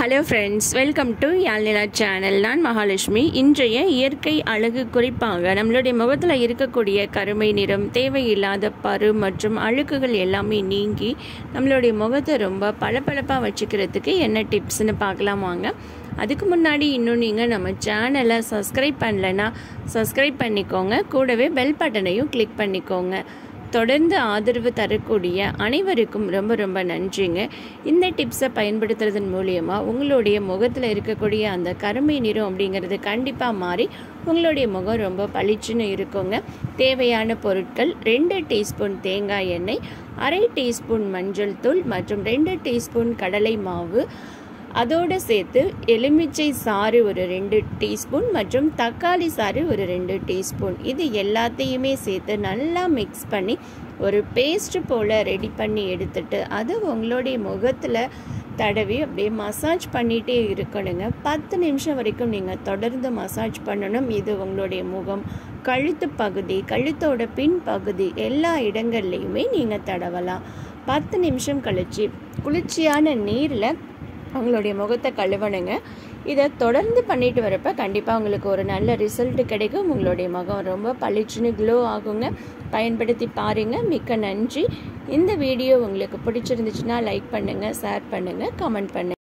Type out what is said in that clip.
Hello friends welcome to Yazhnila channel நான் மகாலட்சுமி. இன்றைய இயற்கை அழகு குறிப்பாக நம்மளுடைய முகத்தில் இருக்கக்கூடிய கருமை நிறம் தேவையில்லாத பரு மற்றும் அழுக்குகள் எல்லாமே நீங்கி நம்மளுடைய முகத்தை ரொம்ப பளபளப்பாக வச்சுக்கிறதுக்கு என்ன டிப்ஸ்னு பார்க்கலாம் வாங்க. அதுக்கு முன்னாடி இன்னும் நீங்கள் நம்ம சேனலை சப்ஸ்கிரைப் பண்ணலைன்னா சப்ஸ்கிரைப் பண்ணிக்கோங்க. கூடவே பெல் பட்டனையும் கிளிக் பண்ணிக்கோங்க. தொடர்ந்து ஆதரவு தரக்கூடிய அனைவருக்கும் ரொம்ப ரொம்ப நன்றிங்க. இந்த டிப்ஸை பயன்படுத்துறதன் மூலியமாக உங்களுடைய முகத்தில் இருக்கக்கூடிய அந்த கருமை நிறம் அப்படிங்கிறது கண்டிப்பாக மாறி உங்களுடைய முகம் ரொம்ப பளிச்சுன்னு இருக்குங்க. தேவையான பொருட்கள் ரெண்டு டீஸ்பூன் தேங்காய் எண்ணெய் அரை டீஸ்பூன் மஞ்சள் தூள் மற்றும் ரெண்டு டீஸ்பூன் கடலை மாவு அதோடு சேர்த்து எலுமிச்சை சாறு ஒரு ரெண்டு டீஸ்பூன் மற்றும் தக்காளி சாறு ஒரு ரெண்டு டீஸ்பூன். இது எல்லாத்தையுமே சேர்த்து நல்லா மிக்ஸ் பண்ணி ஒரு பேஸ்ட் போல் ரெடி பண்ணி எடுத்துட்டு அது உங்களுடைய முகத்தில் தடவி அப்படியே மசாஜ் பண்ணிகிட்டே இருக்கணுங்க. பத்து நிமிஷம் வரைக்கும் நீங்கள் தொடர்ந்து மசாஜ் பண்ணணும். இது உங்களுடைய முகம் கழுத்து பகுதி கழுத்தோட பின் பகுதி எல்லா இடங்கள்லையுமே நீங்கள் தடவலாம். பத்து நிமிஷம் கழிச்சு குளிர்ச்சியான நீரில் அவங்களுடைய முகத்தை கழுவணுங்க. இதை தொடர்ந்து பண்ணிட்டு வரப்ப கண்டிப்பாக உங்களுக்கு ஒரு நல்ல ரிசல்ட் கிடைக்கும். உங்களுடைய முகம் ரொம்ப பளிச்சுன்னு க்ளோ ஆகுங்க. பயன்படுத்தி பாருங்கள் மிக்க நன்றி. இந்த வீடியோ உங்களுக்கு பிடிச்சிருந்துச்சுன்னா லைக் பண்ணுங்கள் ஷேர் பண்ணுங்கள் கமெண்ட் பண்ணுங்கள்